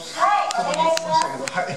はい、お願いします、はい。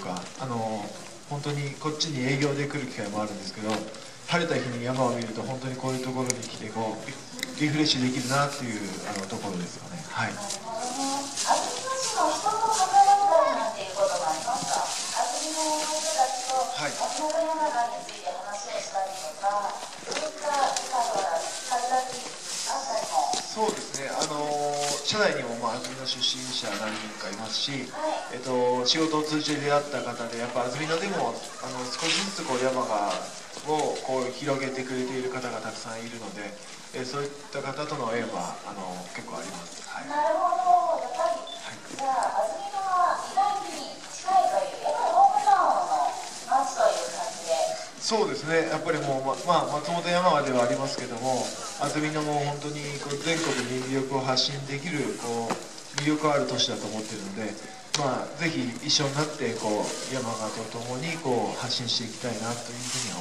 本当にこっちに営業で来る機会もあるんですけど晴れた日に山を見ると本当にこういうところに来てこうリフレッシュできるなっていうあのところですよね。はい社内にも、まあ、安曇野出身者何人かいますし、えっと、仕事を通じて出会った方でやっぱ安曇野でもあの少しずつこう山がをこう広げてくれている方がたくさんいるので、えそういった方との縁はあの結構あります。はい、なるほど。やっぱり、はい。そうですね、やっぱりもう、ままあ、松本山川ではありますけども、安曇野も本当にこう全国に魅力を発信できるこう魅力ある都市だと思ってるので、まあ、ぜひ一緒になってこう山形と共にこう発信していきたいなというふうには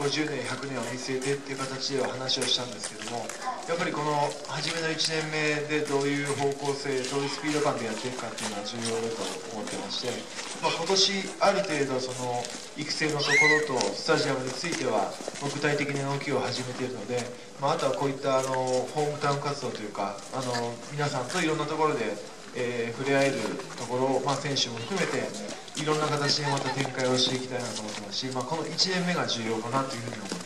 50年100年を見据えてっていう形では話をしたんですけどもやっぱりこの初めの1年目でどういう方向性どういうスピード感でやっていくかっていうのは重要だと思ってまして、まあ、今年ある程度その育成のところとスタジアムについては具体的な動きを始めているので、まあ,あ、とはこういったあのホームタウン活動というかあの皆さんといろんなところで、えー、触れ合えるところを、まあ、選手も含めていろんな形でまた展開をしていきたいなと思ってますし、まあ、この1年目が重要かなというふうに思います。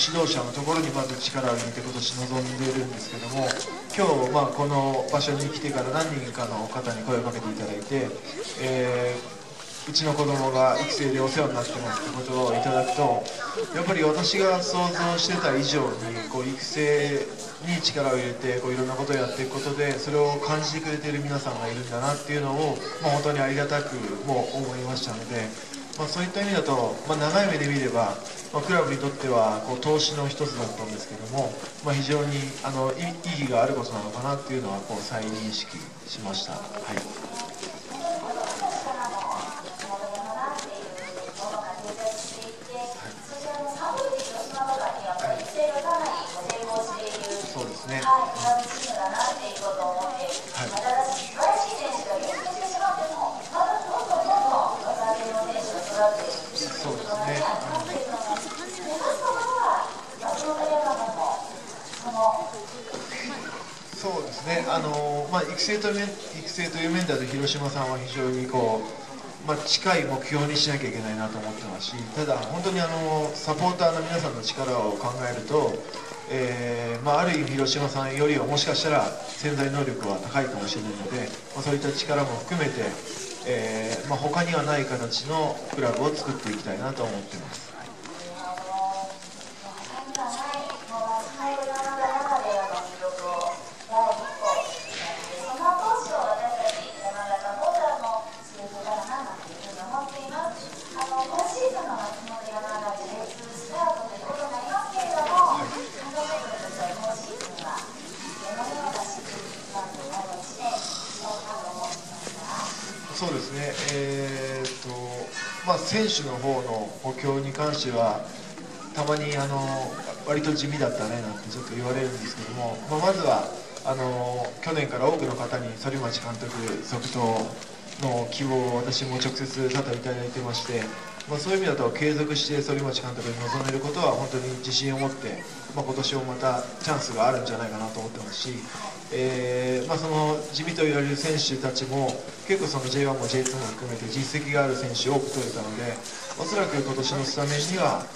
指導者のところにまず力を入れて今年臨んでいるんですけども今日、まあ、この場所に来てから何人かの方に声をかけていただいて、えー、うちの子供が育成でお世話になってますってことをいただくとやっぱり私が想像してた以上にこう育成に力を入れてこういろんなことをやっていくことでそれを感じてくれている皆さんがいるんだなっていうのを、まあ、本当にありがたくも思いましたので、まあ、そういった意味だと、まあ、長い目で見ればまあ、クラブにとってはこう投資の一つだったんですけども、まあ、非常にあの意義があることなのかなっていうのはこう再認識しました。はいそうですね、あのまあ、育成と育成という面では広島さんは非常にこう、まあ、近い目標にしなきゃいけないなと思ってますしただ、本当にあのサポーターの皆さんの力を考えると、えーまあ、ある意味広島さんよりはもしかしたら潜在能力は高いかもしれないので、まあ、そういった力も含めて、えーま、他にはない形のクラブを作っていきたいなと思っています。そうですね、えーとまあ、選手の方の補強に関しては、たまにあの割と地味だったねなんてちょっと言われるんですけども、まあ、まずはあの去年から多くの方に反町監督続投の希望を私も直接多々いただいてまして、まあ、そういう意味だと継続して反町監督に臨めることは本当に自信を持って、まあ、今年もまたチャンスがあるんじゃないかなと思ってますし、えー、まあ、その地味と言われる選手たちも結構その J1 も J2 も含めて実績がある選手多く取れたのでおそらく今年のスタメンには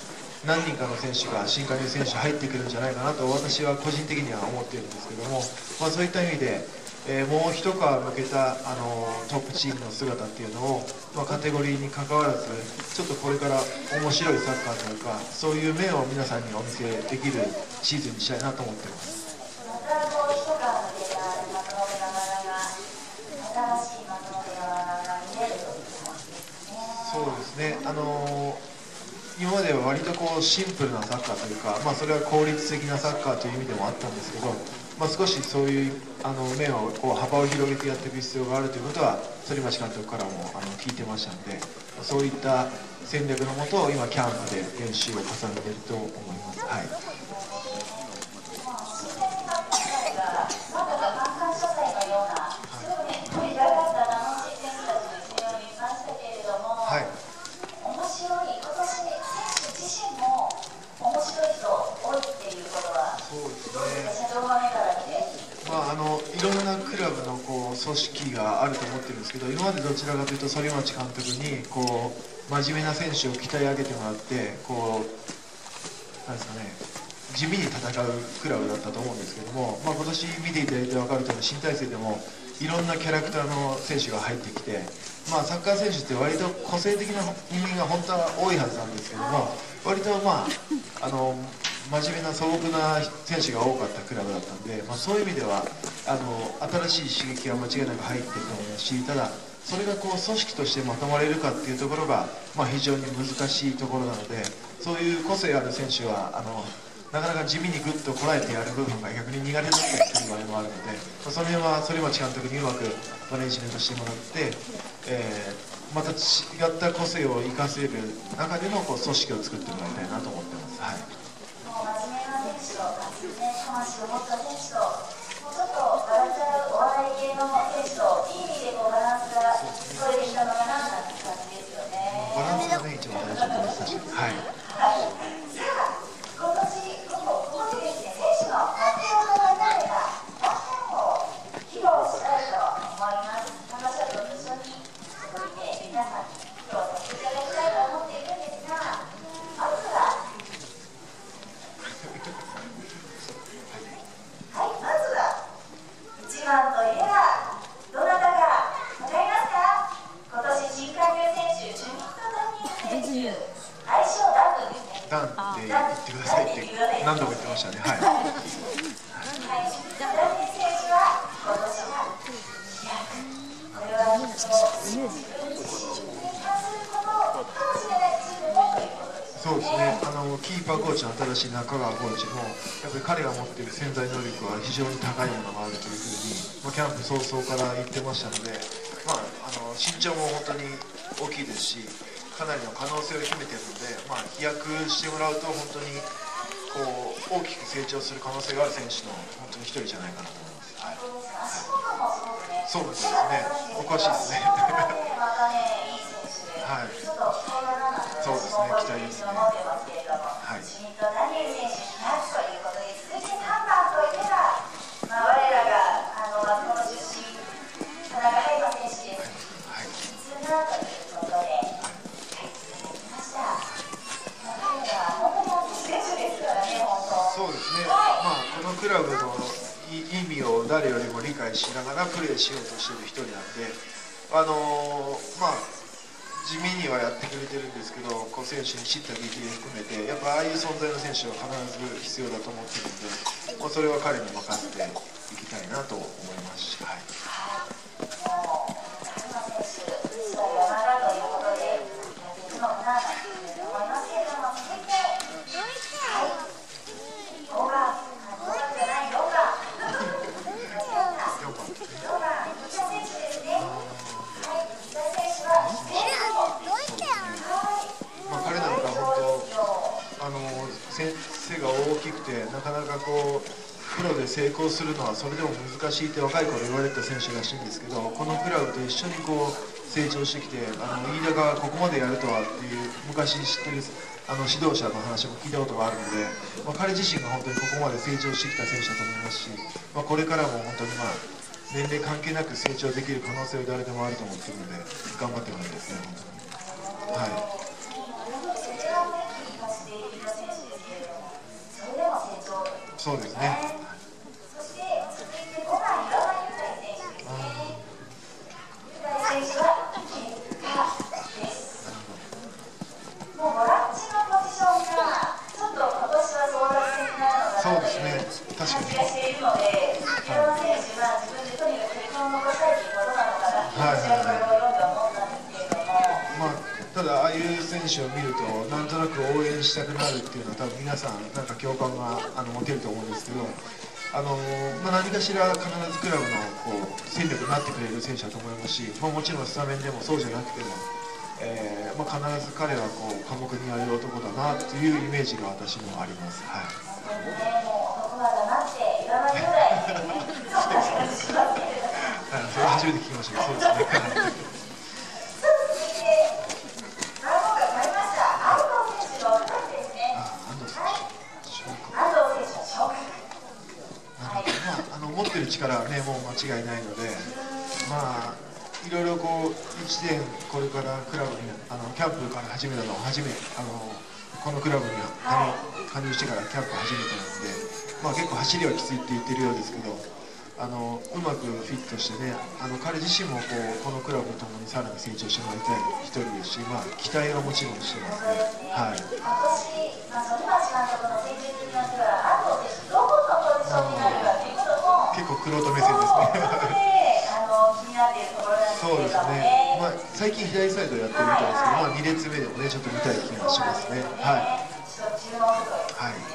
何人かの選手が新加入選手入ってくるんじゃないかなと私は個人的には思っているんですけども、まあ、そういった意味で、えー、もう一皮向けたあのトップチームの姿っていうのを、まあ、カテゴリーにかかわらずちょっとこれから面白いサッカーというかそういう面を皆さんにお見せできるシーズンにしたいなと思ってます。そうですね、あのー、今までは割とこうシンプルなサッカーというか、まあ、それは効率的なサッカーという意味でもあったんですけど、まあ、少しそういうあの面をこう幅を広げてやっていく必要があるということは反町監督からもあの聞いてましたのでそういった戦略のもと今キャンプで練習を重ねていると思います。はい組織があると思ってるんですけどちらかというと反町監督にこう真面目な選手を鍛え上げてもらってこうなんですかね地味に戦うクラブだったと思うんですけども、まあ、今年見ていただいて分かるとおり新体制でもいろんなキャラクターの選手が入ってきて、まあ、サッカー選手って割と個性的な人間が本当は多いはずなんですけども割とまああの真面目な素朴な選手が多かったクラブだったんで、まあ、そういう意味ではあの新しい刺激は間違いなく入っていると思いますしただそれがこう組織としてまとまれるかっていうところが、まあ、非常に難しいところなのでそういう個性ある選手はあのなかなか地味にグッとこらえてやる部分が逆に苦手だったりする場合もあるので、まあ、その辺は反町監督にうまくマネジメントしてもらって、えー、また違った個性を生かせる中でのこう組織を作ってもらいたいなと思ってます。はい、魂を持った選手と、もうちょっと笑っちゃうお笑い系の選手と、いい意味でこうバランスが取れてきたのかななんて感じですよね。バランスがね、一番大事です。はい。はい。さあ、今年、ここ、ここでですね、選手の発表がなれば、ワンタンを披露したいと思います。楽しみと一緒に、そこにて皆さんに披露させていただきたいと思っているんですが、まずは、はい、まずは、何度も言ってましたねはいはい、ダニ選手は今年が飛躍これはきっと自分自身に関することかもしれないチームもということですそうですね。あのキーパーコーチの新しい中川コーチもやっぱり彼が持っている潜在能力は非常に高いものがあるというふうに、まあ、キャンプ早々から言ってましたので、まあ、あの身長も本当に大きいですしかなりの可能性を秘めているので、まあ、飛躍してもらうと本当にこう大きく成長する可能性がある選手の本当に一人じゃないかなと思います。はい。そうですね。おかしいですね。はい。そうですね。期待ですねしながらプレーしようとしてる人なんで、あのーまあ、地味にはやってくれてるんですけど、こう選手に知った激励含めて、やっぱああいう存在の選手は必ず必要だと思ってるんで、もうそれは彼に任せていきたいなと思いますし、はい、もう、春馬選手、内田山田ということで、やっていくのかなというふうに思いますけれども、続いて、はい、5番、5番じゃない、4番。4番ですね。4番、内田選手ですね。はい、内田選手は、はい、まあ、彼なんか本当あの背背が大きくてなかこうプロで成功するのはそれでも難しいって若い頃言われた選手らしいんですけどこのクラブと一緒にこう成長してきてあの飯田がここまでやるとはっていう昔知ってるあの指導者の話も聞いたことがあるので、まあ、彼自身が本当にここまで成長してきた選手だと思いますし、まあ、これからも本当にまあ年齢関係なく成長できる可能性は誰でもあると思っているので頑張ってもらいたいですね本当に。はいベテランで活かしている選手ですけれども、それでも成長ということそうですね。そして続いて5番、岩間雄大選手ですね。雄大選手は結果です。もうボランチのポジションがちょっと今年は争奪戦になるのかなという感じがしているので、岩間選手は自分でとにかく結果を残したいいう選手を見ると、なんとなく応援したくなるっていうのは、多分皆さん、なんか共感があの持てると思うんですけど、あのまあ、何かしら必ずクラブのこう戦力になってくれる選手だと思いますし、まあ、もちろんスタメンでもそうじゃなくても、えーまあ、必ず彼はこう寡黙にやる男だなっていうイメージが私もあります。はい それ初めて聞きましたけど、そうですね。さあ続いて、番号が変わりました。安藤選手の2人ですね。あ安藤選はい、手、昇格安藤選手の昇格。なるほどまあ、あの持ってる力はね、もう間違いないので、まあ、いろいろこう、1年、これからクラブに、あのキャンプから始めたのを初めあのこのクラブにあの加入してからキャンプ初めてなので、まあ、結構走りはきついって言ってるようですけど、あのうまくフィットしてね、あの彼自身もこうこのクラブともにさらに成長してもらいたい一人ですし、まあ、期待はもちろんしてますね。はいも、結構、玄人目線ですね。そうですね、まあ、最近左サイドやってるみたいですけど、まあ、2列目でもね、ちょっと見たい気がしますね。はい。はい。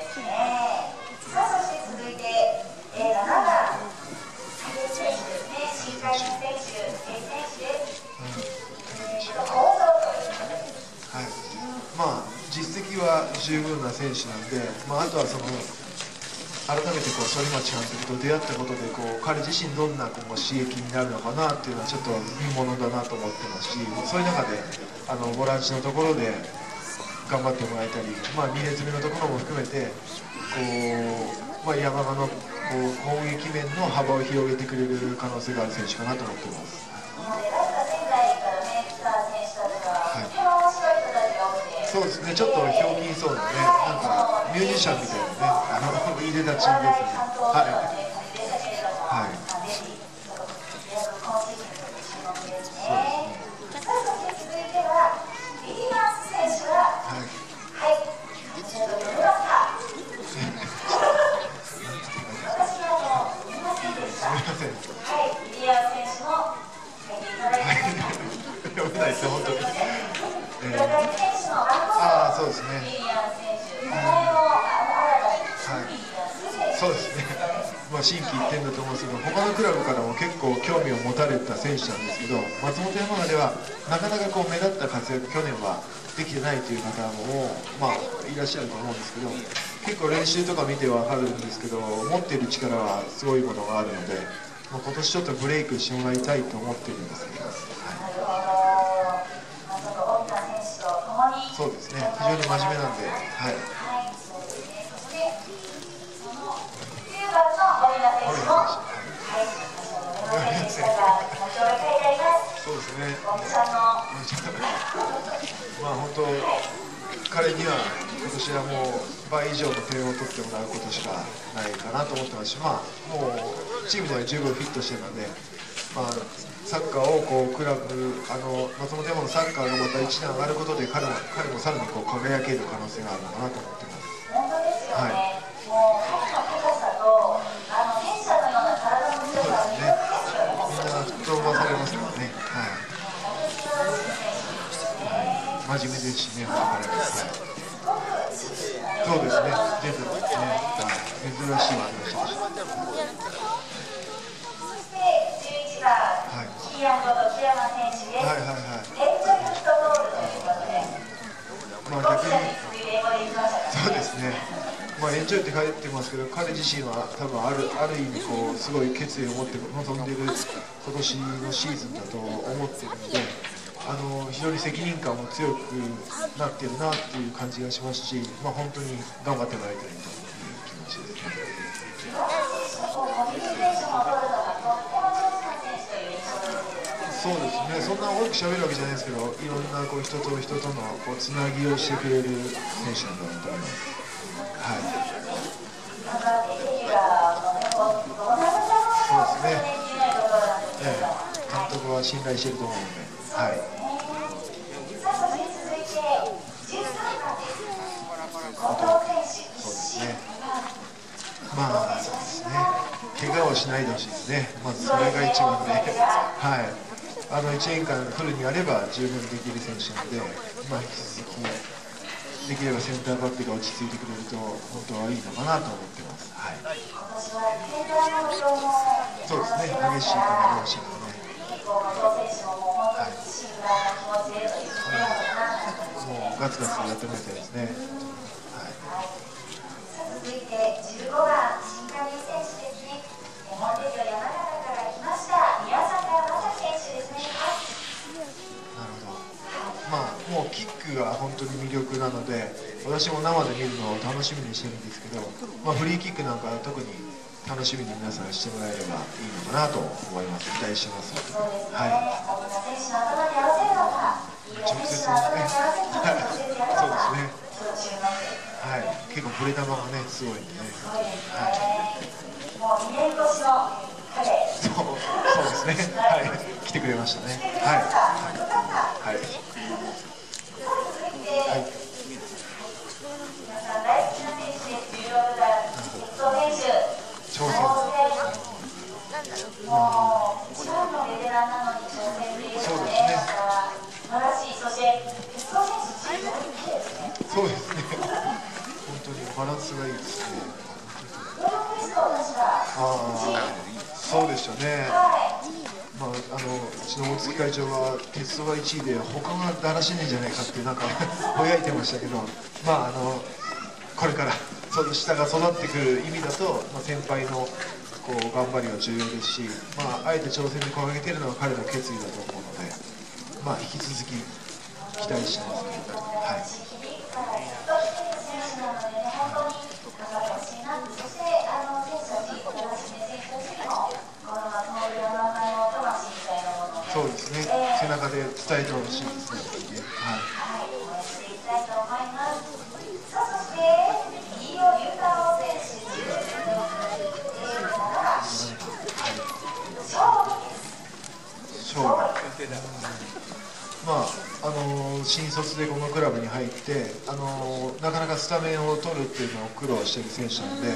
まあ、実績は十分な選手なんで、まあ、あとはその。改めてこう反町監督と出会ったことでこう彼自身どんなこう刺激になるのかなっていうのはちょっと見ものだなと思ってますしそういう中であのボランチのところで頑張ってもらえたり、まあ、2列目のところも含めてこう、まあ、山鹿のこう攻撃面の幅を広げてくれる可能性がある選手かなと思ってます。そうですね、ちょっとひょうきんそうなね、なんかミュージシャンみたいなね、入れたチンですね。はいまあぜひちょっと今シーズンちょっと注目ですね。さあそして続いてはリーマンス選手がはい。はい、こちらと読めますか。えー村上選手の番号ああそうですねリリアン選手、名前も新たに、リリアンス選手そうですね、まあ、心機一転だと思うんですけど、他のクラブからも結構興味を持たれた選手なんですけど、松本山雅ではなかなかこう目立った活躍、去年はできてないという方も、まあ、いらっしゃると思うんですけど、結構練習とか見てわかるんですけど、持っている力はすごいものがあるので、まあ、今年ちょっとブレイクしてもらいたいと思ってるんですけど、そうですね、非常に真面目なんで、はい、はい、そうですね、そして、その9番の森田選手も、はい、先ほど目の前でしたが、気持ちを書いてあります。そうですね。大木さんのまあ本当、彼には今年はもう倍以上の点を取ってもらうことしかないかなと思ってますし、まあ、もうチームでは十分フィットしてるので、まあ、サッカーをこうクラブあの松本山のサッカーがまた1年上がることで彼も彼もさらにこう輝ける可能性があるのかなと思ってます。はいもう肩の高さと、あの戦車のような体の強さは魅力ですよね。みんな吹っ飛ばされますからね、はい、素晴らしい選手ですよね。真面目ですしね、はいそうですね、でジェントルですね、珍しい話でした。そして11番、はいキーアンこと木山選手です。はいはいはい連続ヒットゴールということで、まあ、逆どちらにに次ぐ英語で言ってましたかそうですね、まあ、エンジョイって書いてますけど、彼自身は多分あるある意味こう、すごい決意を持って臨んでいる今年のシーズンだと思ってるので、あの非常に責任感も強くなってるなっていう感じがしますし、まあ、本当に頑張ってもらいたいという気持ちです。そうですね、そんな多く喋るわけじゃないですけど、いろんなこう人と人とのこうつなぎをしてくれる選手なんだと思います。はい、そうですね。え、え、監督は信頼していると思うので、はい、さあそして続いて13番です。近藤選手、一心まあそうですね、怪我をしないでほしいですね、まずそれが一番で、はい、あの1年間フルにやれば十分できる選手なので、まあ、引き続き、できればセンターバックが落ち着いてくれると、本当はいいのかなと思ってます。はいそうですね、激しい球が欲しいので、結構近藤選手ももう本当に一心不乱な気持ちでとい。もうガツガツやってもらいたいですね。ックが本当に魅力なので、私も生で見るのを楽しみにしてるんですけど、まあ、フリーキックなんかは特に楽しみに皆さんしてもらえればいいのかなと思います。期待してます。はい。直接やるのか、ちょっと注目ですね。はい。結構ブレ球がね、すごいんでね。はい。そう、そうですね。はい。来てくれましたね。はい。はい。続いて、皆さん大好きな選手です。16番、伊藤選手。挑戦もう、一番のベテランなのに挑戦というのそう、ですね素晴らしい。そして、鉄道選手、15人ですね。そうですね。本当にバランスがいいですね。ヨーロッパスト確かあ。あ、そうでしたね。はい。まあ、あのうちの大月会長は鉄道が1位で他がだらしねえんじゃないかってなんかぼやいてましたけど、まあ、あのこれからその下が育ってくる意味だと、まあ、先輩のこう頑張りは重要ですし、まあ、あえて挑戦に掲げているのは彼の決意だと思うので、まあ、引き続き期待してます。けど、はい、そうですね。背中で伝えてほしいですね。はいはい、応援していきたいと思います。さあ、そして、飯尾龍太郎選手、17番、勝負です。勝負まああの新卒でこのクラブに入って、あのなかなかスタメンを取るっていうのを苦労している選手なので、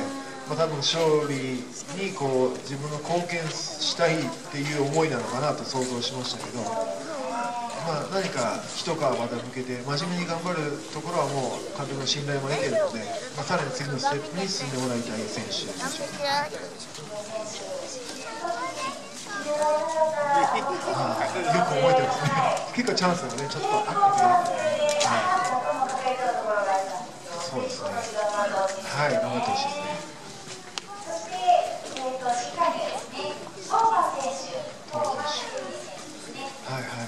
まあ、多分勝利にこう自分の貢献したいっていう思いなのかなと想像しましたけど、まあ、何か一皮また向けて真面目に頑張るところはもう監督の信頼も得ているので、まあ、さらに次のステップに進んでもらいたい選手でしょうね。ああよく覚えてますね。結構チャンスがね、ちょっとあったけど、はい、そうですね。はい、頑張ってほしいですね。はいはい、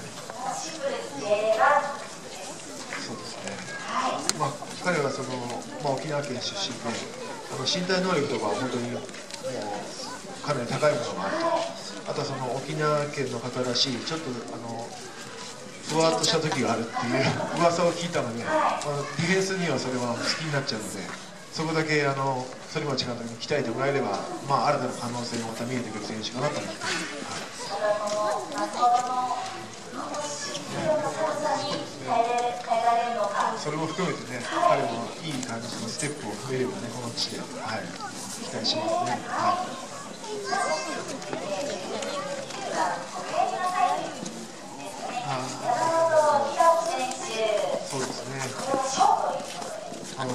そうですね。まあ、彼はその、まあ、沖縄県出身で、あの身体能力とかは本当にもうかなり高いものがあると。あとその沖縄県の方らしい、ちょっとあのふわっとした時があるっていう 噂を聞いたので、まあ、ディフェンスにはそれは好きになっちゃうので、そこだけあの反町監督に鍛えてもらえれば、まあ、新たな可能性がまた見えてくる選手かなと思ってます。ただこの松尾のこのシンプルの高さに変えれ変えられるのか、それも含めてね、彼もいい感じのステップを踏めればね、この地で、はい、期待しますね。はいあ山本平選手、ーそうですね。これはショートあの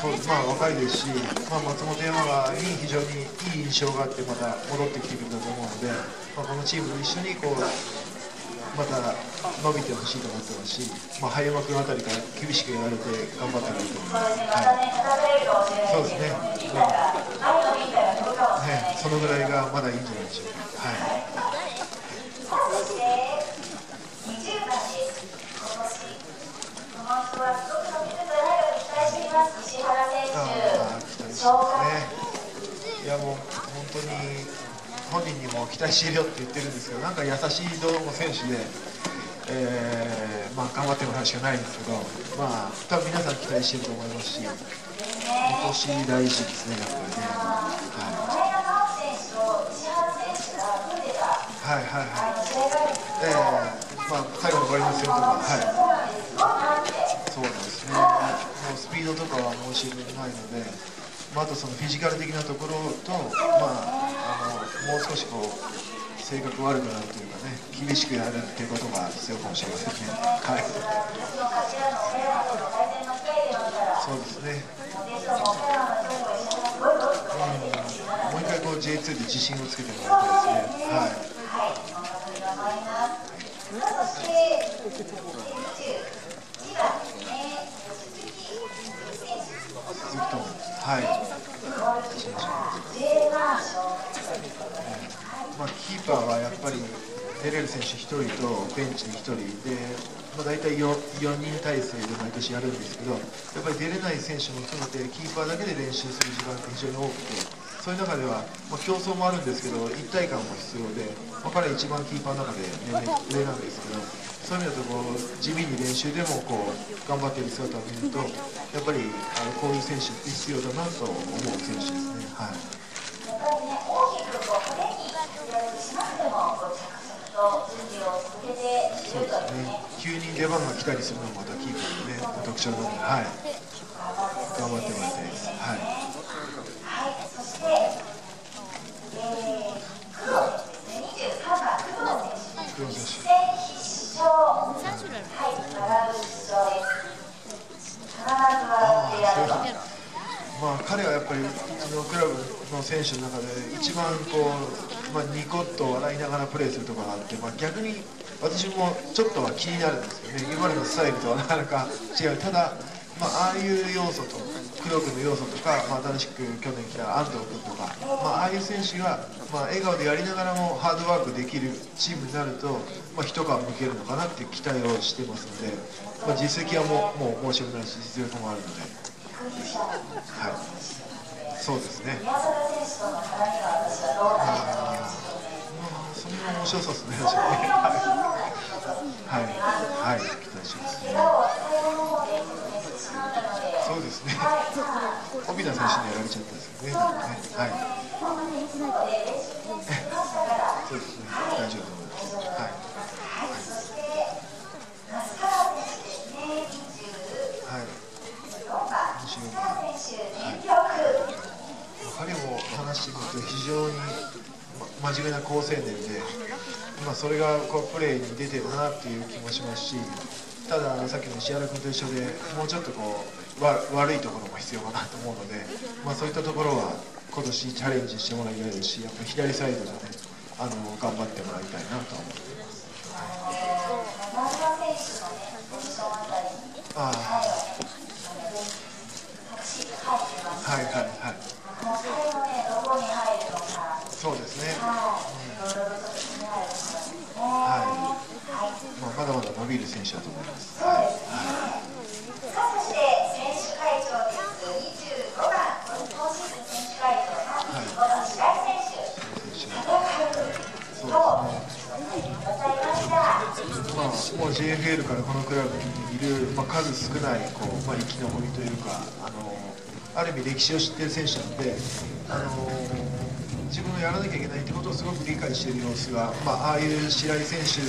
そうですまあ若いですし、まあ、松本山がに非常にいい印象があってまた戻ってきてくれたと思うので、まあ、このチームと一緒にこうまた伸びてほしいと思ってますし、まあ、早山君あたりから厳しくやられて頑張ったらいいと思います。またね、叩かれるかもしれないそうですね。前のミンタが飛ぶかもしれないね、そのぐらいがまだいいんじゃないでしょうか。はい。そして20番です。今年この人はすごく伸びるんじゃないかと期待しています。石原選ああ、期待手、して昇格。ますね。いやもう本当に本人にも期待しているよって言ってるんですけど、なんか優しいどうも選手で、えーまあ頑張ってもらうしかないんですけど、まあ多分皆さん期待してると思いますし、今年大事ですねやっぱりね。はいはいはいはい。ですけえ、ー、まあ最後の終わりの戦とか、はい。そうなんです。すごい。そうなんですね、もうスピードとかは申し分ないので、まあ、あとそのフィジカル的なところと、まあ、あのもう少しこう性格悪くなるというかね、厳しくやるっていうことが必要かもしれませんね。はい、そうですね。もうですもオペラマンの人も石原すごいぞって言われてるチームなんもうで一回こう J2 で自信をつけてもらいたいですね。はい。はい、頑張ります。さあそして、21番ですね、鈴木選手、鈴木とも、はい。ゴールキーパー、J1 昇まあ、キーパーはやっぱり出れる選手1人とベンチに1人で、まあ、大体 4, 4人体制で毎年やるんですけど、やっぱり出れない選手も含めて、キーパーだけで練習する時間って非常に多くて、そういう中では、まあ、競争もあるんですけど、一体感も必要で、まあ、彼は一番キーパーの中で年齢上なんですけど、そういう意味だとこう、地味に練習でもこう頑張っている姿を見ると、やっぱりあのこういう選手って必要だなと思う選手ですね。はいやっぱりね、大きくこう派手に活躍しなくても、こう着々と準備を続けていそうるというねですね、急に出番が来たりするのもまたキーパーのね、特徴なので、はい、頑張ってもらいたいです。はい、はい、そして、えー、工藤ですね、23番、工藤選手、黒選手、まあ、彼はやっぱりうちのクラブの選手の中で一番こう、まあ、ニコッと笑いながらプレーするところがあって、まあ、逆に私もちょっとは気になるんですけどね、今までのスタイルとはなかなか違う、ただ、まあ、ああいう要素と、工藤君の要素とか、まあ、新しく去年来た安藤君とか、まあ、ああいう選手が、まあ、笑顔でやりながらもハードワークできるチームになると、まあ、一皮むけるのかなっていう期待をしてますので、まあ、実績はもうもう申し訳ないし、実力もあるので。はい、そうですね。宮坂選手との絡みは私はどうなるかというまあ、それも面白そうですね。はい、はい、期待します。ね、そうですね。はい、まあ、帯田選手にやられちゃったんですね。はい、ね。でもね、い、そうですね。大丈夫と思います。はい、はい、はい。彼も話してみると非常に、真面目な好青年で、まあ、それがこうプレーに出てるなっていう気もしますしたださっきの石原君と一緒でもうちょっとこうわ悪いところも必要かなと思うので、まあ、そういったところは今年チャレンジしてもらいたいですしやっぱり左サイドでねあの頑張ってもらいたいなと思ってい。ます。あたりにあ最後ねタクシー入ってますはいはいはいこの最後ねどこに入るのかそうですね、はいいろいろとちょっと気になるところですねははいまあ、まだまだ伸びる選手だと思います。そうですね。さあそして選手会長です。25番今シーズン選手会長35番白井選手。選手戦うとございました。まあ、もう JFL からこのクラブにいる、まあ、数少ないこう、まあ、生き残りというかあのある意味歴史を知ってる選手なのであの自分のやらなきゃいけないってことをすごく理解している様子が、まあ、ああいう白井選手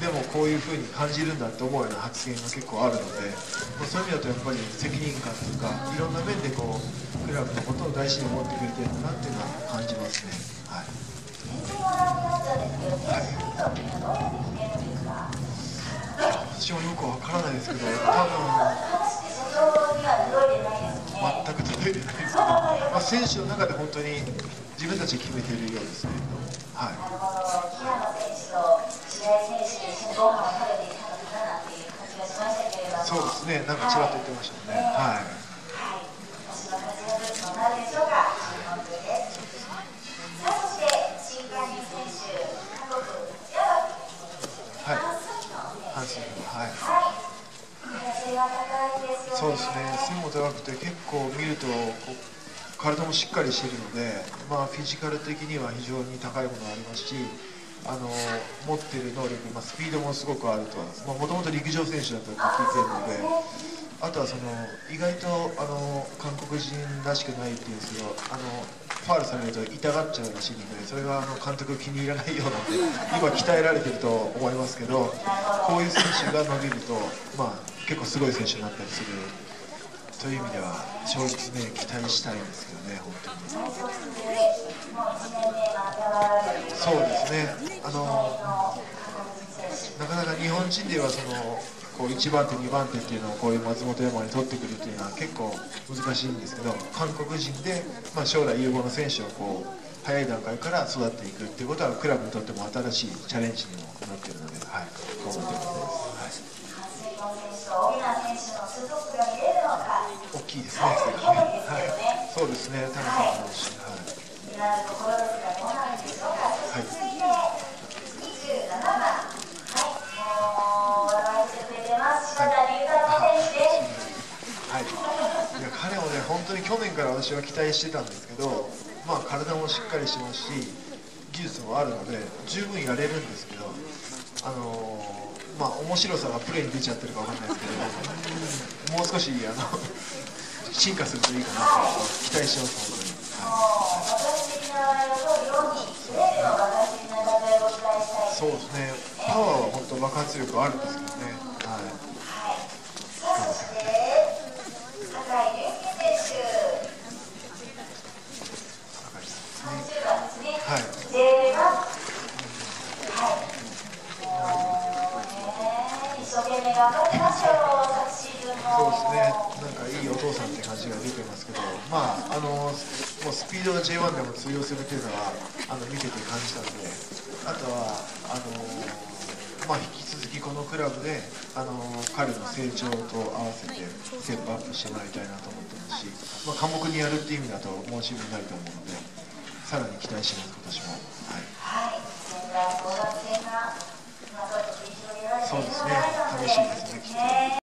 でもこういうふうに感じるんだって思うような発言が結構あるので、まあ、そういう意味だとやっぱり責任感というかいろんな面でこうクラブのことを大事に思ってくれてるんだなっていうのは感じますね。はい全然ご覧になっちゃうんですけど、選手会長ってい私もよくわからないですけど多分。全く届いてないですけど、まあ、選手の中で本当に自分たちで決めているようですね。はいなるほど、平野選手と白井選手で一緒にご飯を食べていたのかなっていう感じがしましたけれども。そうですね、なんかちらっと言ってましたね。はい。はい、私の活躍どうなるでしょうか、注目です。さあ、そして新加入選手、韓国、ジャワはいハンスンのハンス選手。ンはい。はい、背が高いですよね。そうですね、背も高くて結構見ると体もしっかりしているので、まあ、フィジカル的には非常に高いものがありますし、あの持っている能力、まあ、スピードもすごくあると、もともと陸上選手だったと聞いているので、あとはその意外とあの韓国人らしくないっていうんですけど、あのファールされると痛がっちゃうらしいので、それがあの監督気に入らないようなんで、今、鍛えられてると思いますけど、こういう選手が伸びると、まあ、結構すごい選手になったりする。という意味では正直ね期待したいんですけどね本当にそうですねあの。なかなか日本人ではそのこう1番手2番手っていうのをこういう松本山に取ってくるっていうのは結構難しいんですけど韓国人で、まあ、将来有望な選手をこう早い段階から育っていくっていうことはクラブにとっても新しいチャレンジにもなっているので、はい、頑張っていきたいです、ハンセイコン選手とオギナ選手のツートップが見れるのか。はい、大きいですねそれがね、はい、そうですね田中さんもし、はい気になるところですが、どうなるんでしょうか。そして続いて、27番。はい、もう、笑わせてくれてます。柴田龍太郎選手です。はい、いや彼もね、本当に去年から私は期待してたんですけど、まあ、体もしっかりしますし、技術もあるので、十分やれるんですけど、あのーまあ、面白さがプレーに出ちゃってるかわかんないですけど、もう少しあの進化するといいかなと期待してます、本当に。そうですね、パワーは本当爆発力あるんですけどね。はいはい。さあ、そして、酒井隆介選手。30番ですね。はい J1。はい。もうね、一生懸命頑張ってますよ、昨シーズンも。そうですね、なんかいいお父さんって感じが出てま、あ、あのもうスピードが J1 でも通用するというのはあの見てて感じたので、あとはあの、まあ、引き続きこのクラブであの彼の成長と合わせてステップアップしてもらいたいなと思ってますし、まあ、科目にやるっていう意味だと申し分ないと思うので、さらに期待します、今年も。